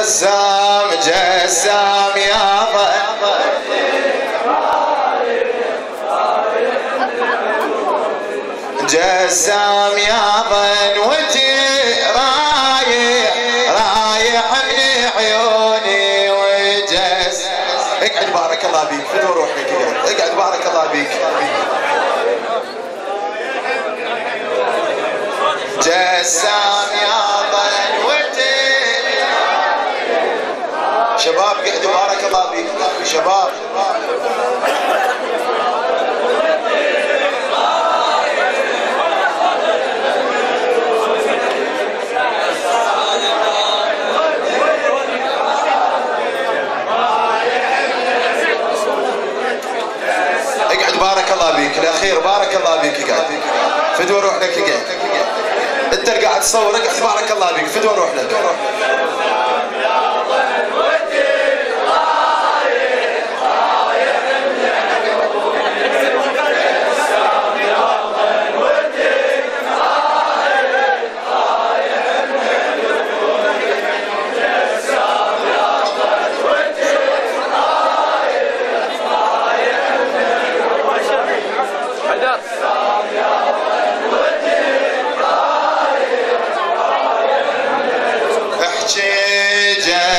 جسام جسام يا جسام يا ظن وتي رايح رايح من عيوني وجس اقعد بارك الله بيك فدوا روحك اقعد اقعد بارك الله بيك جسام يا شباب قعدوا بارك الله بيك شباب. اقعد بارك الله بيك الاخير بارك الله بيك اقعد. فدوى روح لك اقعد انت قاعد تصور اقعد. بارك الله بيك فدوى روح لك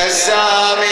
احكي جسام يا